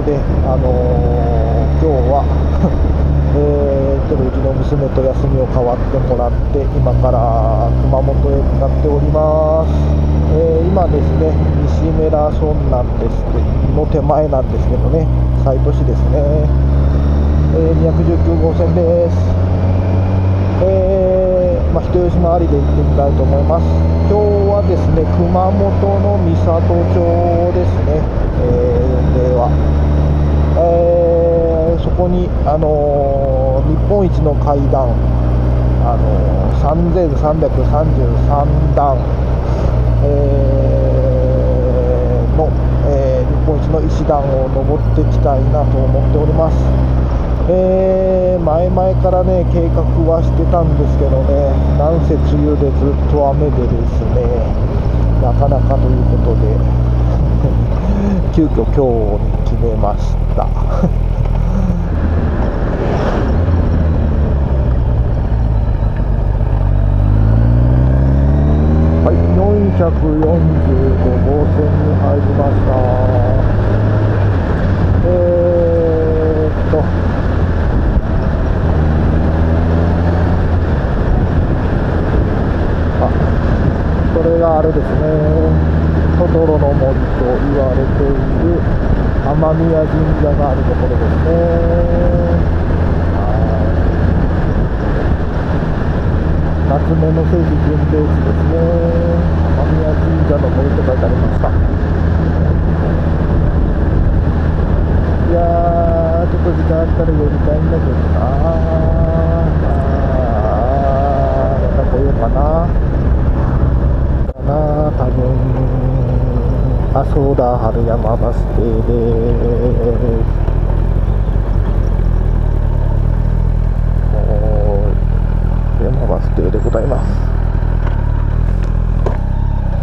ことで、あのー、今日は えー、ちょっとうちの娘と休みを代わってもらって、今から熊本へ向かっております。えー、今ですね、西村村なんですけど、の手前なんですけどね、西都市ですね。え219号線です。えまあ、人吉回りで行ってみたいと思います。はですね熊本の三郷町ですね、えー、では、えー、そこにあの日本一の階段あの3333段、えー、の、え日本一の石段を登っていきたいなと思っております。えー、前々からね計画はしてたんですけどねなんせ梅雨でずっと雨でですねなかなかということで 急遽今日に決めましたはい445号線に入りましたえー、っとこれがあれですね。トトロの森と言われている雨宮神社があるところですね。夏目の聖地巡礼地ですね。雨宮神社の森と書いてありました。いやーちょっと時間あったら寄りたいんだけどなあまた来ようかなな多分あそうだ春山バス停です。山バス停でございます。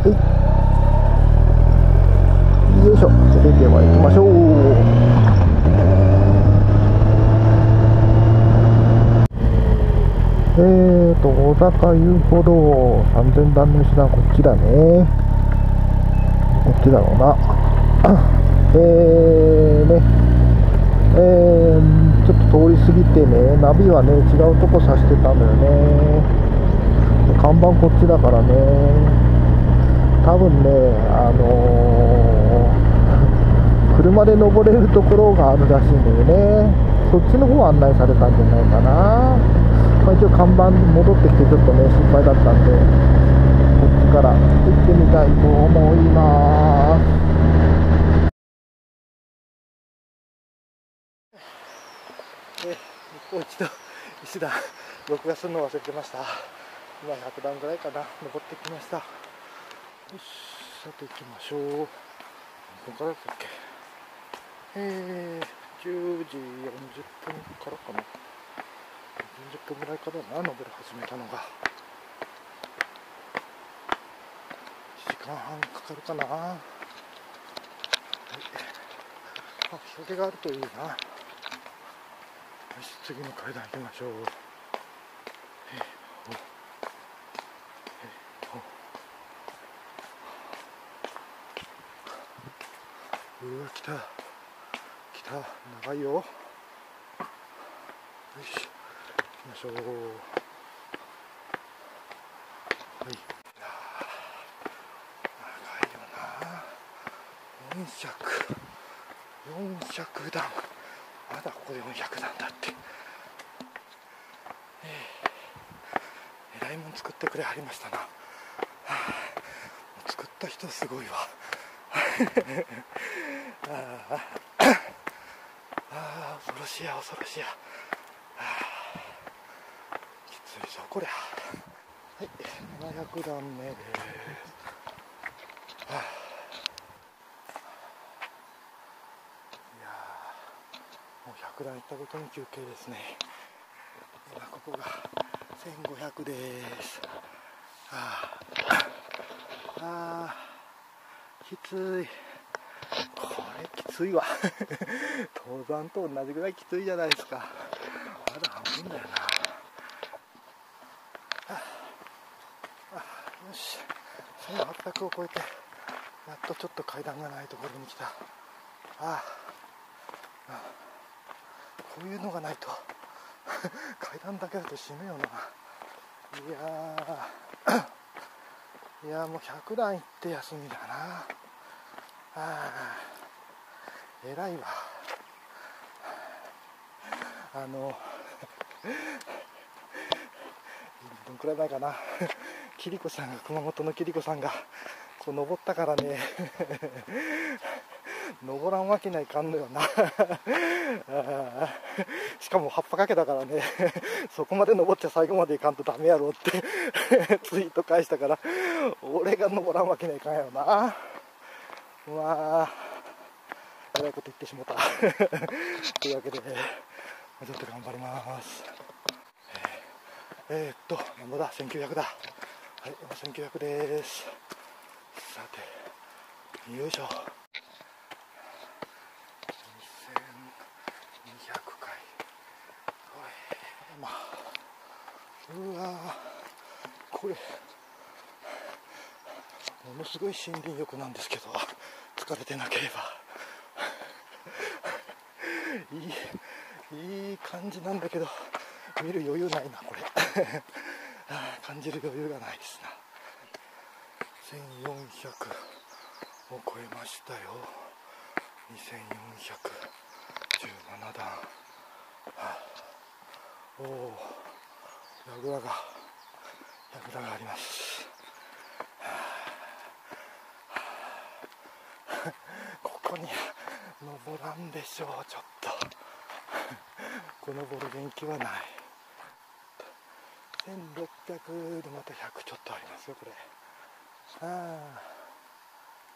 はい。よいしょ。それでは行きましょう。えーと小高遊歩道。三千段の石段こっちだね。こっちだろうな。えーね。えー、ちょっと通り過ぎてね。ナビはね違うとこ指してたんだよね。看板こっちだからね。多分ねあのー、車で登れるところがあるらしいんだよね。そっちの方案内されたんじゃないかな。まあ、一応看板戻ってきてちょっとね心配だったんで。から行ってみたいと思います。え日本一の石段録画するの忘れてました。今100段ぐらいかな。登ってきました。よしさて行きましょう。ここからだっけ？えー、10時40分からかな。40分ぐらいからな。登り始めたのが1時間半かかるかな。はい。あ日陰があるといいな。よし次の階段行きましょう。うわ来た。来た。長いよ。よし。行きましょうはい長いよな4尺4尺段。まだここで400段だって。ええ。らいもん作ってくれはりましたな、はあ、作った人すごいわ。ああああ恐ろしいや恐ろしいや。いしょこりゃ。はい。700段目です、はあ、いやもう100段いったことに休憩ですね。今ここが1500です。ああ。あきつい。これきついわ。登山と同じぐらいきついじゃないですか。まだ半分だよな。よし。1800を超えてやっとちょっと階段がないところに来た。ああ。こういうのがないと。階段だけだと死ぬよな。いやー。いやーもう100段行って休みだな。あ偉いわ。あの どんくらい前かな。キリコさんが熊本のキリコさんがこう登ったからね。登らんわけないかんのよな。しかも葉っぱかけだからね。そこまで登って最後までいかんとダメやろって ツイート返したから。俺が登らんわけないかんやろな。まあえらいこと言ってしもた。というわけで、ちょっと頑張ります。えー、っと何ぼだ？1900だ。はい今1900です。さてよいしょ。うわこれものすごい森林浴なんですけど疲れてなければ。いいいい感じなんだけど見る余裕ないなこれ。感じる余裕がないですな。1400を超えましたよ。2417段、はあ、おお櫓が櫓があります。ここに登らんでしょうちょっと。このボル元気はない。1600でまた100ちょっとありますよこれ。あ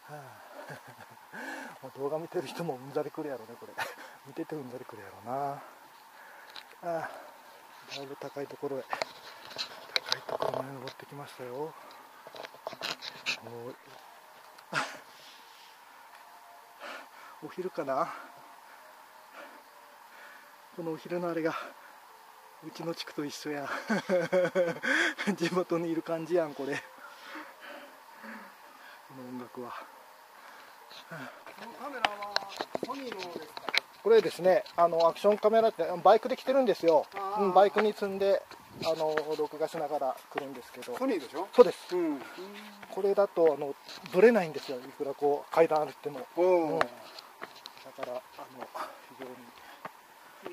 あ。もう動画見てる人もうんざりくるやろねこれ。見ててうんざりくるやろな。ああ。だいぶ高いところへ。高いところまで登ってきましたよ。もう お昼かな。このお昼のあれがうちの地区と一緒や。地元にいる感じやんこれ。この音楽は。このカメラはソニーのですか？これですねあのアクションカメラってバイクで来てるんですよ、うん、バイクに積んであの録画しながら来るんですけど。ソニーでしょ？そうです、うん、これだとあのブレないんですよ。いくらこう階段歩っても、うん、だからあの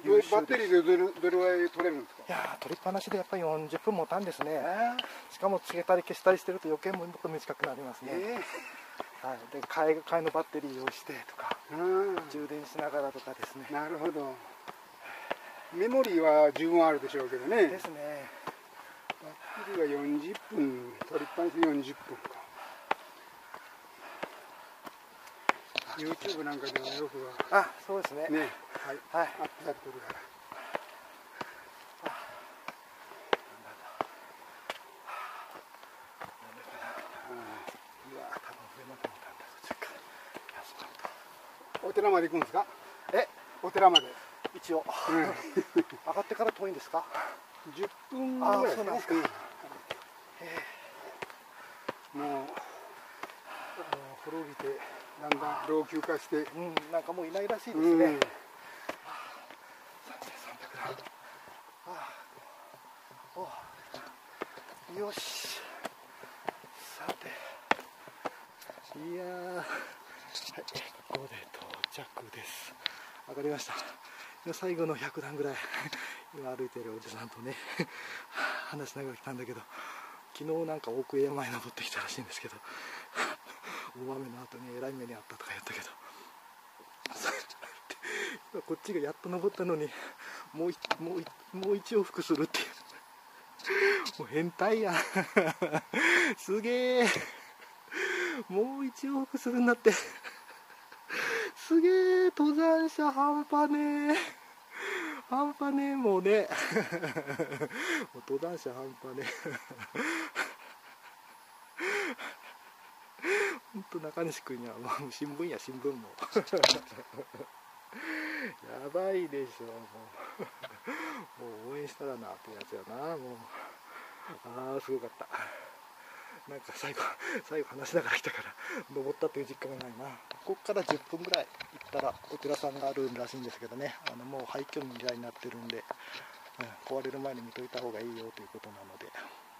非常にバッテリーでどれどれぐらい取れるんですか？いや取りっぱなしでやっぱり40分持たんですね、しかもつけたり消したりしてると余計もっと短くなりますね、えーはい、で替え替えのバッテリー用意してとか、充電しながらとかですね。なるほど。メモリーは十分あるでしょうけどね。ですね。バッテリーは40分取りっぱなし40分か。YouTube なんかでもよくはあそうですね。ねはい、はい、アップやってるからお寺まで行くんですか？え？お寺まで。一応、うん、上がってから遠いんですか？10分ぐらいです、ね、うん、もう滅びてだんだん老朽化して、うん、なんかもういないらしいですね、うん、3300段よしさていやはいここで到着です上がりました。最後の100段ぐらい 今歩いてるおじさんとね 話しながら来たんだけど昨日なんか奥山へ登ってきたらしいんですけど 大雨の後にえらい目にあったとか言ったけど今こっちがやっと登ったのにもうもうもう一往復するっていう。もう変態やすげえ。もう一往復するんだって。すげえ登山半端ねえ。半端ねえもうね。登山者半端ねえ。ほんと中西君にはもう新聞や新聞も。やばいでしょもう。もう応援したらなってやつやなもう。ああすごかった。なんか最後 最後話しながら来たから登ったという実感がないな。ここから10分ぐらい行ったらお寺さんがあるらしいんですけどね。あのもう廃墟みたいになってるんでうん、壊れる前に見といた方がいいよということなので、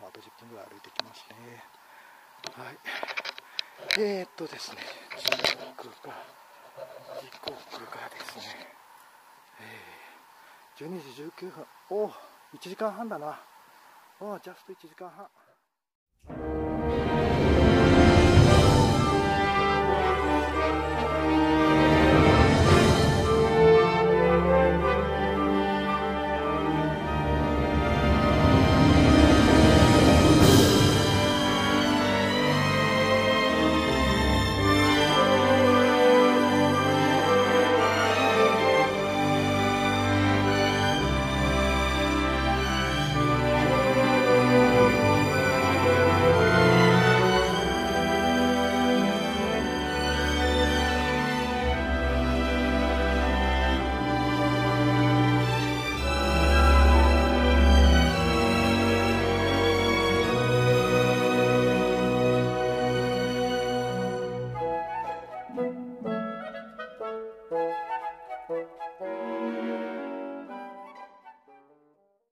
まあ、あと10分ぐらい歩いてきますね。はい。えー、っとですね時刻が時刻がですね、えー、12時19分。おお1時間半だな。おジャスト1時間半。